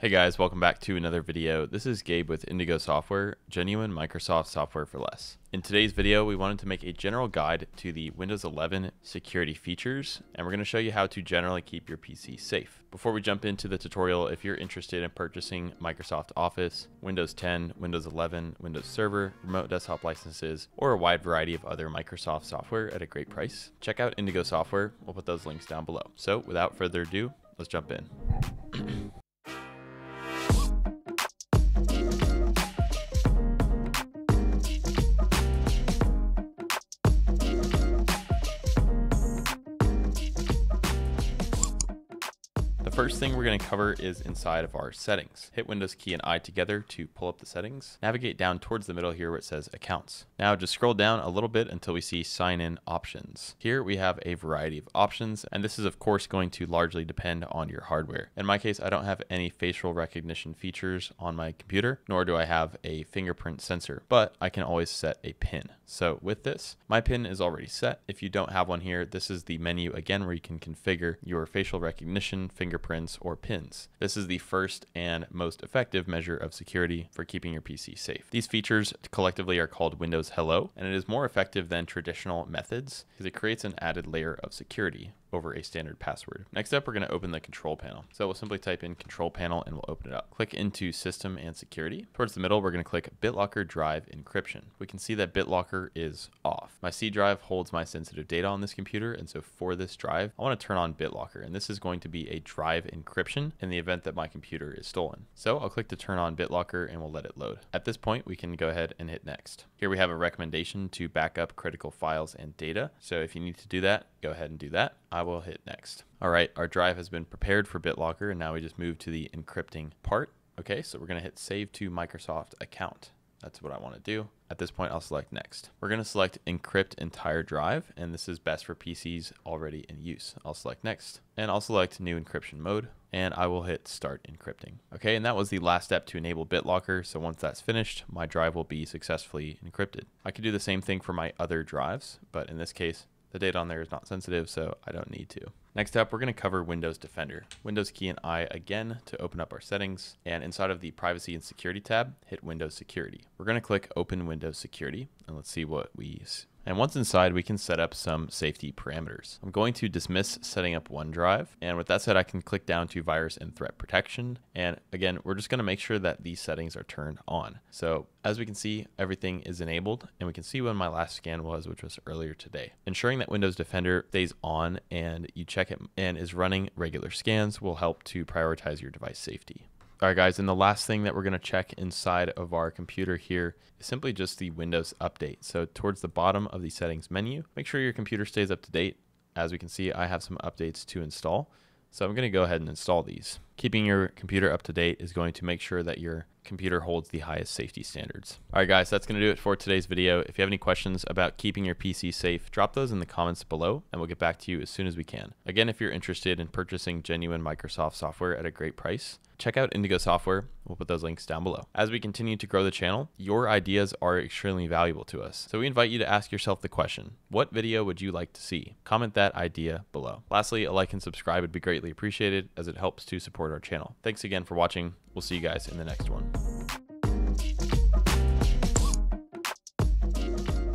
Hey guys, welcome back to another video. This is Gabe with Indigo Software, genuine Microsoft software for less. In today's video, we wanted to make a general guide to the Windows 11 security features, and we're going to show you how to generally keep your PC safe. Before we jump into the tutorial, if you're interested in purchasing Microsoft Office, Windows 10, Windows 11, Windows Server, remote desktop licenses, or a wide variety of other Microsoft software at a great price, check out Indigo Software. We'll put those links down below. So without further ado, let's jump in. First thing we're going to cover is inside of our settings. Hit Windows key and I together to pull up the settings. Navigate down towards the middle here where it says accounts. Now just scroll down a little bit until we see sign in options. Here we have a variety of options and this is of course going to largely depend on your hardware. In my case, I don't have any facial recognition features on my computer, nor do I have a fingerprint sensor, but I can always set a pin. So with this, my pin is already set. If you don't have one here, this is the menu again where you can configure your facial recognition, fingerprint or pins. This is the first and most effective measure of security for keeping your PC safe. These features collectively are called Windows Hello, and it is more effective than traditional methods because it creates an added layer of security over a standard password. Next up, we're going to open the control panel. So we'll simply type in control panel and we'll open it up. Click into system and security. Towards the middle, we're going to click BitLocker drive encryption. We can see that BitLocker is off. My C drive holds my sensitive data on this computer. And so for this drive, I want to turn on BitLocker. And this is going to be a drive encryption in the event that my computer is stolen. So I'll click to turn on BitLocker and we'll let it load. At this point, we can go ahead and hit next. Here we have a recommendation to back up critical files and data. So if you need to do that, go ahead and do that. I will hit next. All right, our drive has been prepared for BitLocker and now we just move to the encrypting part. Okay, so we're gonna hit save to Microsoft account. That's what I wanna do. At this point, I'll select next. We're gonna select encrypt entire drive, and this is best for PCs already in use. I'll select next, and I'll select new encryption mode, and I will hit start encrypting. Okay, and that was the last step to enable BitLocker. So once that's finished, my drive will be successfully encrypted. I could do the same thing for my other drives, but in this case, the data on there is not sensitive, so I don't need to. Next up, we're going to cover Windows Defender. Windows key and I again to open up our settings. And inside of the Privacy and Security tab, hit Windows Security. We're going to click Open Windows Security, and let's see what we and once inside, we can set up some safety parameters. I'm going to dismiss setting up OneDrive. And with that said, I can click down to virus and threat protection. And again, we're just going to make sure that these settings are turned on. So as we can see, everything is enabled and we can see when my last scan was, which was earlier today. Ensuring that Windows Defender stays on and you check it and is running regular scans will help to prioritize your device safety. All right, guys, and the last thing that we're going to check inside of our computer here is simply just the Windows update. So towards the bottom of the settings menu, make sure your computer stays up to date. As we can see, I have some updates to install. So I'm going to go ahead and install these. Keeping your computer up to date is going to make sure that your computer holds the highest safety standards. All right, guys, that's going to do it for today's video. If you have any questions about keeping your PC safe, drop those in the comments below and we'll get back to you as soon as we can. Again, if you're interested in purchasing genuine Microsoft software at a great price, check out Indigo Software. We'll put those links down below. As we continue to grow the channel, your ideas are extremely valuable to us. So we invite you to ask yourself the question, what video would you like to see? Comment that idea below. Lastly, a like and subscribe would be greatly appreciated as it helps to support our channel. Thanks again for watching. We'll see you guys in the next one.